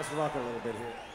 let's rock a little bit here.